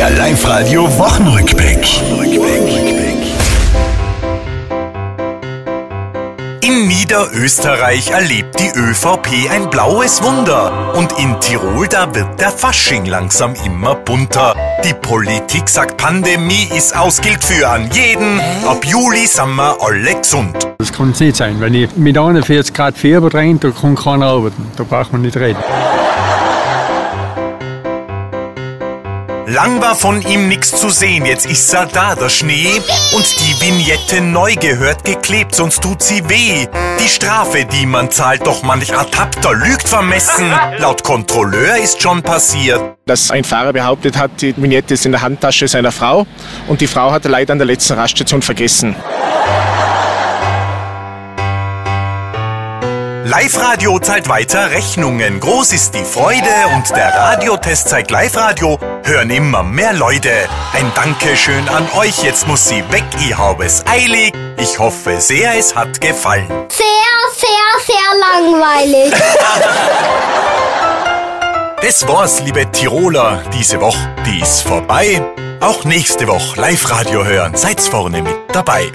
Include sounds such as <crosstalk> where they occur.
Der Live-Radio Wochenrückblick. In Niederösterreich erlebt die ÖVP ein blaues Wunder. Und in Tirol, da wird der Fasching langsam immer bunter. Die Politik sagt, Pandemie ist aus, gilt für an jeden. Ab Juli sind wir alle gesund. Das kann es nicht sein. Wenn ich mit 41 Grad Fieber rein, da kann keiner arbeiten. Da braucht man nicht reden. Lang war von ihm nichts zu sehen, jetzt ist er da, der Schnee. Und die Vignette neu gehört geklebt, sonst tut sie weh. Die Strafe, die man zahlt, doch manch Ertappter lügt vermessen. <laughs> Laut Kontrolleur ist schon passiert. dass ein Fahrer behauptet hat, die Vignette ist in der Handtasche seiner Frau und die Frau hat er leider an der letzten Raststation vergessen. Live-Radio zahlt weiter Rechnungen. Groß ist die Freude und der Radiotest zeigt Live-Radio. Hören immer mehr Leute. Ein Dankeschön an euch. Jetzt muss sie weg. Ich habe es eilig. Ich hoffe sehr, es hat gefallen. Sehr, sehr, sehr langweilig. <laughs> Das war's, liebe Tiroler. Diese Woche, die ist vorbei. Auch nächste Woche Live-Radio hören. Seid's vorne mit dabei.